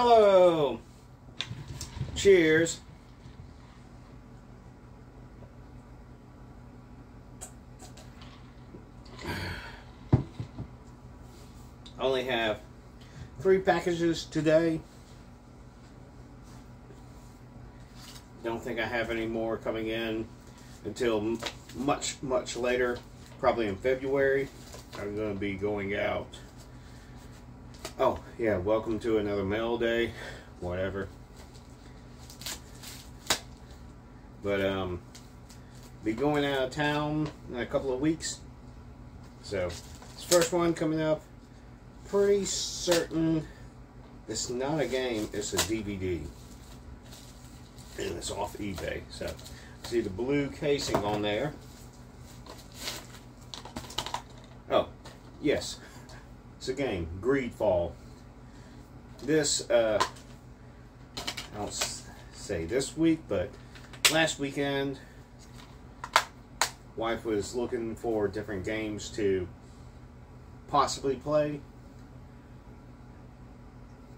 Hello. Cheers. I only have three packages today. Don't think I have any more coming in until much, much later, probably in February. I'm going to be going out. Oh, yeah, welcome to another mail day, whatever. But, um, be going out of town in a couple of weeks. So, this first one coming up, pretty certain it's not a game, it's a DVD. And it's off eBay. So, see the blue casing on there. Oh, yes. A game, Greedfall. This, uh, I don't say this week, but last weekend, wife was looking for different games to possibly play.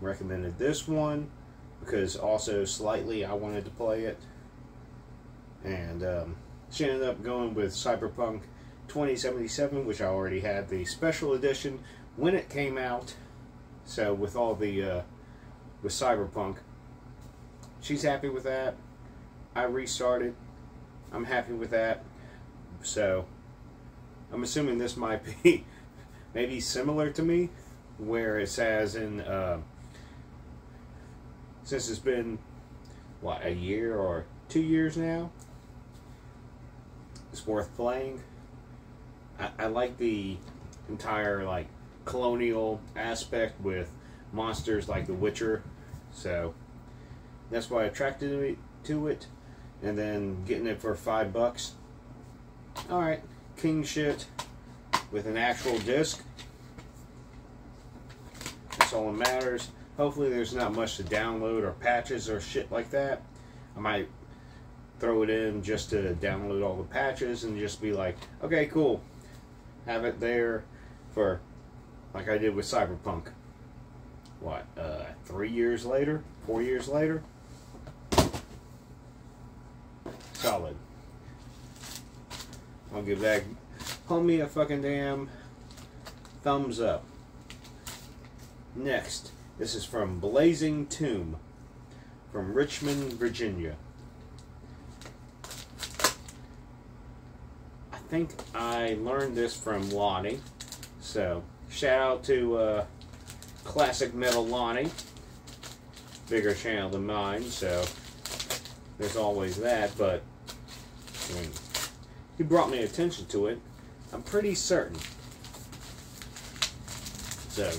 Recommended this one because also slightly I wanted to play it. And um, she ended up going with Cyberpunk 2077, which I already had the special edition when it came out. So with all the uh, with Cyberpunk, she's happy with that. I restarted. I'm happy with that. So I'm assuming this might be maybe similar to me, where it says in uh, since it's been what a year or two years now. It's worth playing. I, I like the entire like colonial aspect with monsters like The Witcher, so that's why I attracted me to it. And then getting it for five bucks. All right, king shit with an actual disc. That's all that matters. Hopefully, there's not much to download or patches or shit like that. I might throw it in just to download all the patches and just be like, okay, cool. Have it there for, like I did with Cyberpunk. What, uh, three years later? Four years later? Solid. I'll give that homie a fucking damn thumbs up. Next, this is from Blazing Tomb from Richmond, Virginia. I think I learned this from Lonnie. So, shout out to uh, Classic Metal Lonnie. Bigger channel than mine, so there's always that, but I mean, he brought me attention to it. I'm pretty certain. So,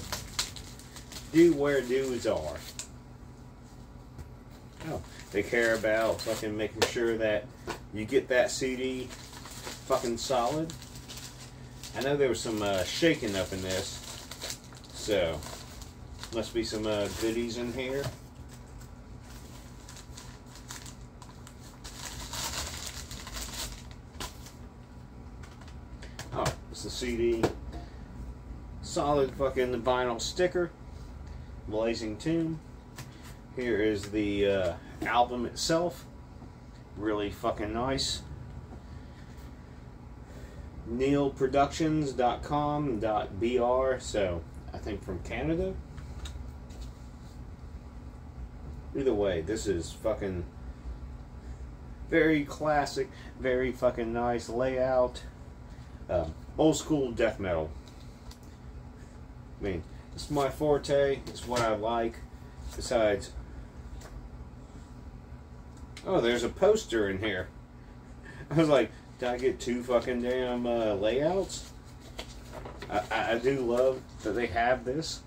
do where dues are. Oh, they care about fucking making sure that you get that CD fucking solid. I know there was some uh, shaking up in this, so must be some uh, goodies in here. Oh, it's the CD. Solid fucking vinyl sticker. Blazing Tomb. Here is the uh, album itself. Really fucking nice. neilproductions.com.br so I think from Canada. Either way, this is fucking very classic, very fucking nice layout. Um, old school death metal. I mean, it's my forte. It's what I like. Besides, oh, there's a poster in here. I was like, did I get two fucking damn uh, layouts? I, I, I do love that they have this.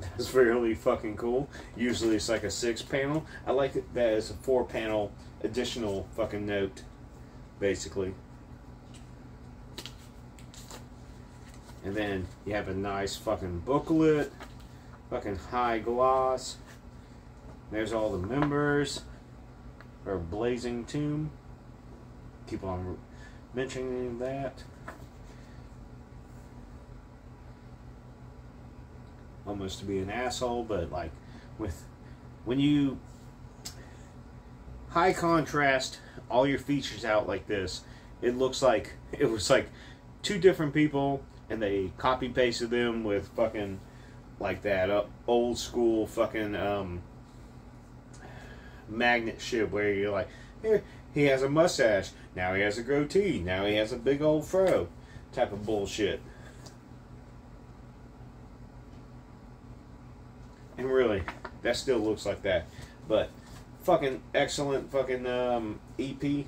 That's really fucking cool. Usually it's like a six panel. I like it that it's a four panel additional fucking note, basically. And then you have a nice fucking booklet, fucking high gloss. There's all the members, or Blazing Tomb. Keep on mentioning that. almost to be an asshole, but like with when you high contrast all your features out like this, it looks like it was like two different people and they copy pasted them with fucking like that up old school fucking um magnet shit where you're like here he has a mustache. Now he has a goatee. Now he has a big old fro. Type of bullshit. And really that still looks like that. But fucking excellent fucking um, ep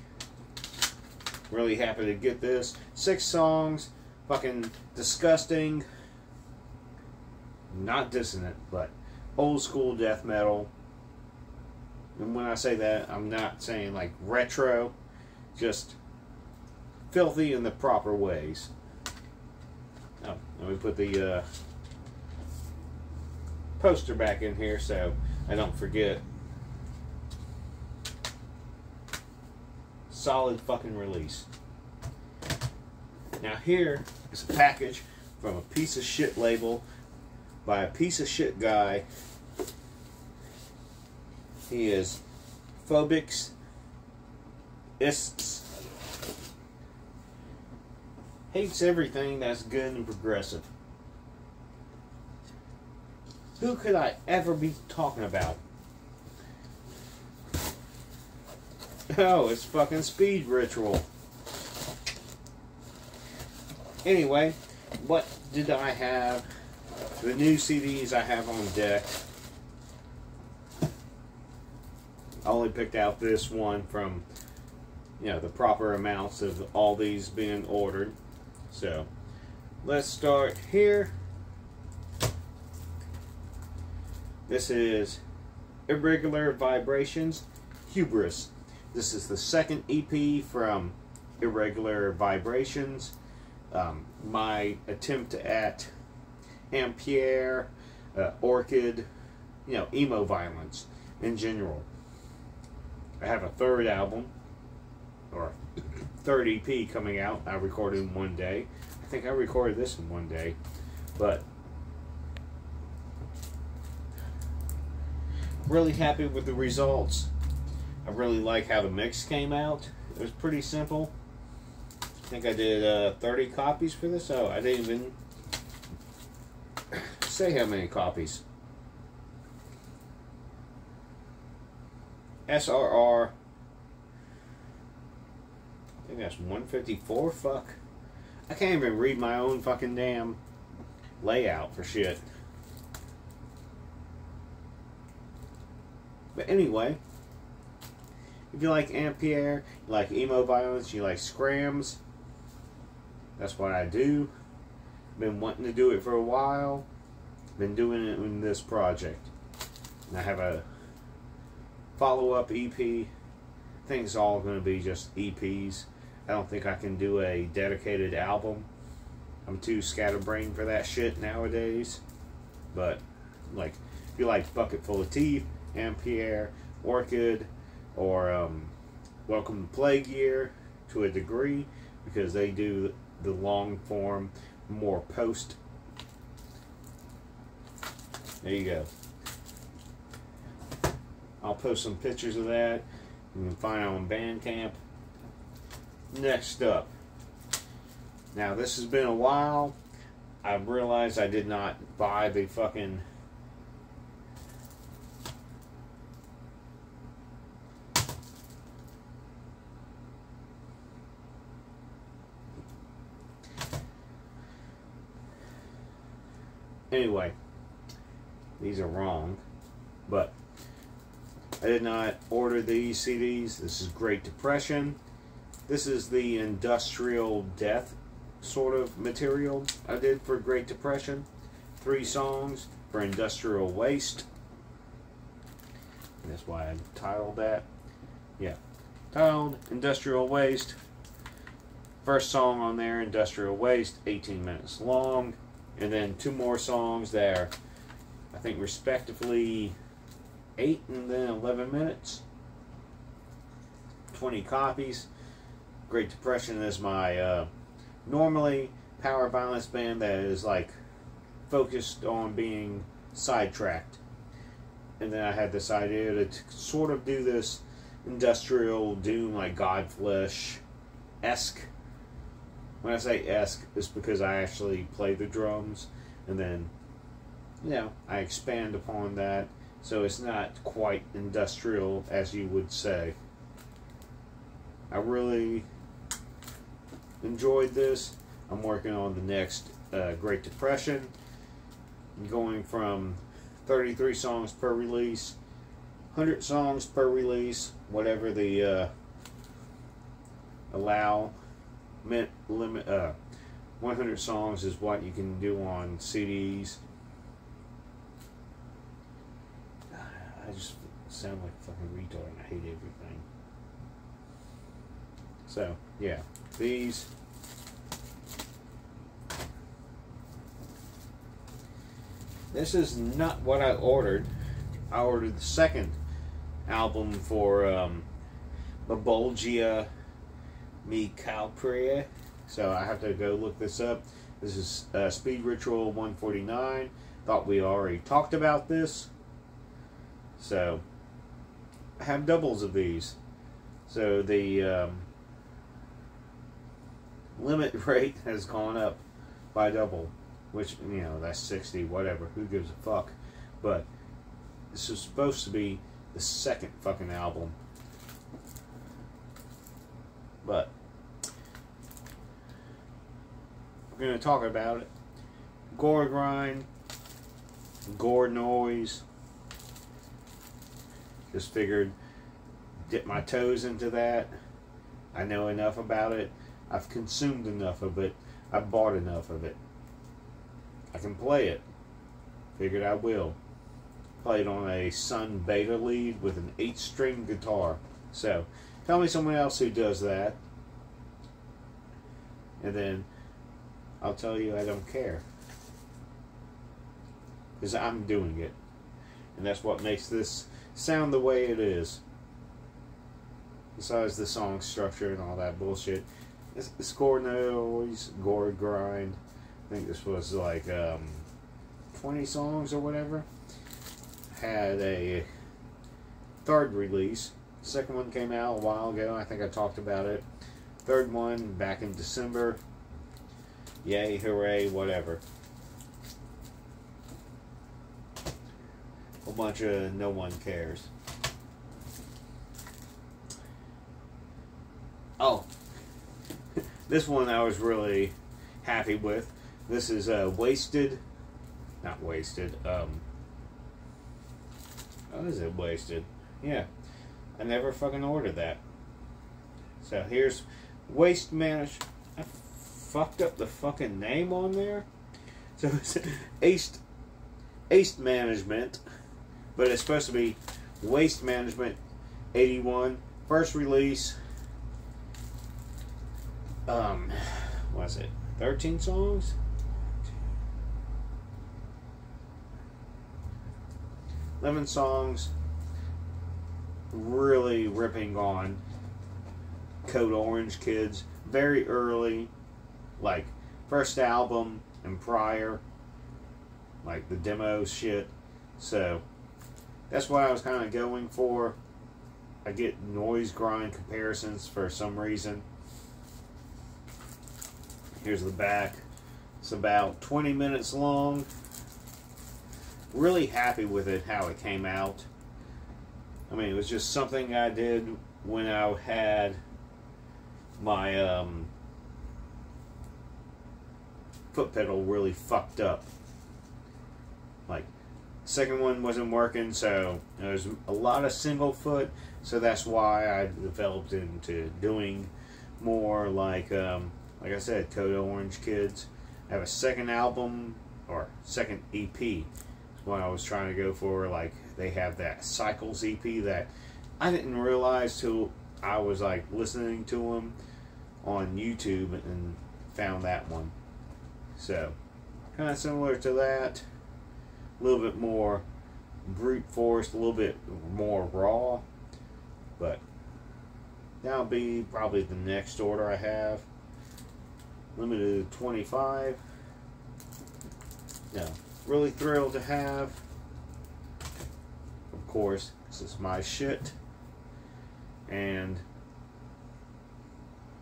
really happy to get this. Six songs. Fucking disgusting. Not dissonant, but old school death metal. And when I say that, I'm not saying like retro, just filthy in the proper ways. Oh, let me put the uh, poster back in here so I don't forget. Solid fucking release. Now here is a package from a piece of shit label by a piece of shit guy. He is phobics ists hates everything that's good and progressive. Who could I ever be talking about? Oh, it's fucking speed ritual. Anyway, what did I have the new CDs I have on deck. I only picked out this one from, you know, the proper amounts of all these being ordered. So, let's start here. This is Irregular Vibrations, Hubris. This is the second EP from Irregular Vibrations. Um, my attempt at Ampere, uh, Orchid, you know, emo violence in general. I have a third album, or third EP coming out. I recorded in one day. I think I recorded this in one day, but really happy with the results. I really like how the mix came out. It was pretty simple. I think I did uh, 30 copies for this. Oh, I didn't even say how many copies. SRR. I think that's 154. Fuck. I can't even read my own fucking damn layout for shit. But anyway, if you like Ampere, you like emo violence, you like skramz, that's what I do. Been wanting to do it for a while. Been doing it in this project. And I have a follow-up EP. I think it's all going to be just EPs. I don't think I can do a dedicated album. I'm too scatterbrained for that shit nowadays. But, like, if you like Bucket Full of Teeth, Ampere, Orchid, or um, Welcome to Plague Year to a degree, because they do the long form, more post there you go. I'll post some pictures of that. You can find it on Bandcamp. Next up. Now, this has been a while. I realized I did not buy the fucking Anyway, these are wrong, I did not order these CDs. This is Great Depression. This is the industrial death sort of material I did for Great Depression. Three songs for Industrial Waste. And that's why I titled that. Yeah. Titled Industrial Waste. First song on there, Industrial Waste, 18 minutes long. And then two more songs there I think respectively 8 and then 11 minutes. 20 copies. Great Depression is my uh, normally power violence band that is like focused on being sidetracked. And then I had this idea to sort of do this industrial doom like Godflesh esque. When I say esque, it's because I actually play the drums and then, you know, I expand upon that so it's not quite industrial as you would say. I really enjoyed this. I'm working on the next uh, Great Depression, going from 33 songs per release, 100 songs per release, whatever the uh, allow limit. Uh, 100 songs is what you can do on CDs. I just sound like a fucking retard and I hate everything. So, yeah. These. This is not what I ordered. I ordered the second album for um, Bulgia Mi Calpria. So I have to go look this up. This is uh, Speed Ritual 149. Thought we already talked about this. So I have doubles of these. So the um, limit rate has gone up by double, which, you know, that's 60, whatever. Who gives a fuck? But this is supposed to be the second fucking album. But we're going to talk about it. Gore grind, gore noise. Just figured dip my toes into that. I know enough about it. I've consumed enough of it. I've bought enough of it. I can play it. Figured I will. Played on a Sunn Beta lead with an 8 string guitar. So, tell me someone else who does that. And then I'll tell you I don't care. Because I'm doing it. And that's what makes this sound the way it is. Besides the song structure and all that bullshit. It's, it's noise, gore grind. I think this was like um, 20 songs or whatever. Had a third release. Second one came out a while ago. I think I talked about it. Third one back in December. Yay, hooray, whatever. Bunch of no one cares. Oh, this one I was really happy with. This is uh, Wasted, not Wasted. Um, oh, is it Wasted? Yeah, I never fucking ordered that. So here's Waste Manage. I fucked up the fucking name on there. So it's Ace Ace Management but it's supposed to be Waste Management 81. First release, um, was it 13 songs? Eleven songs, really ripping on Code Orange Kids very early, like first album and prior, like the demo shit. So that's what I was kind of going for. I get noise grind comparisons for some reason. Here's the back. It's about 20 minutes long. Really happy with it, how it came out. I mean, it was just something I did when I had my um, foot pedal really fucked up. Second one wasn't working, so there's a lot of single foot, so that's why I developed into doing more like, um, like I said, Code Orange Kids. I have a second album, or second EP, what I was trying to go for. Like, they have that Cycles EP that I didn't realize till I was like listening to them on YouTube and found that one. So, kind of similar to that a little bit more brute force, a little bit more raw. But that'll be probably the next order I have. Limited to 25. No, really thrilled to have. Of course, this is my shit. And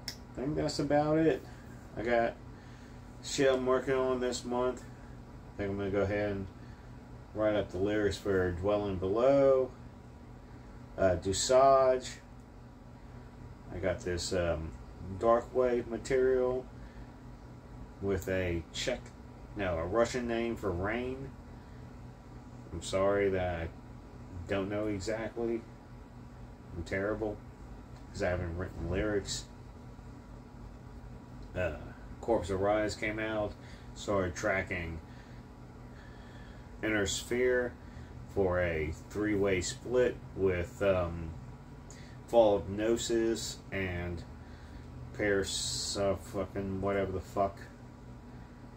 I think that's about it. I got shit I'm working on this month. I think I'm gonna go ahead and write up the lyrics for Dwelling Below, uh, Dusage. I got this um, dark wave material with a Czech, no, a Russian name for rain. I'm sorry that I don't know exactly. I'm terrible because I haven't written lyrics. Uh, Corpse Arise came out, started tracking Inner Sphere for a three way split with um, Fall of Gnosis and Paris, uh, fucking whatever the fuck.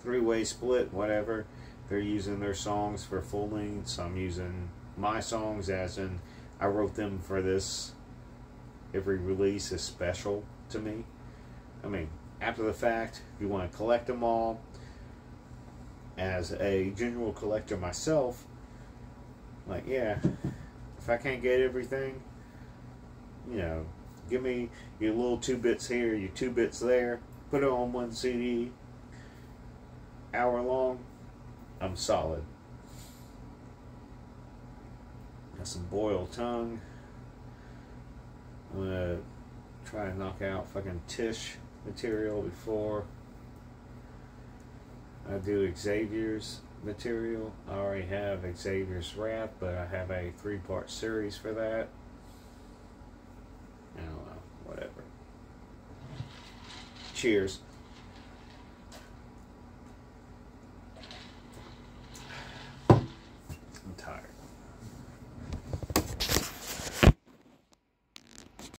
Three way split, whatever. They're using their songs for full lengths. I'm using my songs as in I wrote them for this. Every release is special to me. I mean, after the fact, if you want to collect them all, as a general collector myself, like, yeah, if I can't get everything, you know, give me your little two bits here, your two bits there, put it on one CD, hour long, I'm solid. Got some boiled tongue. I'm gonna try and knock out fucking Tish material before I do Xavier's material. I already have Xavier's Wrath, but I have a three part series for that. I don't know, whatever. Cheers.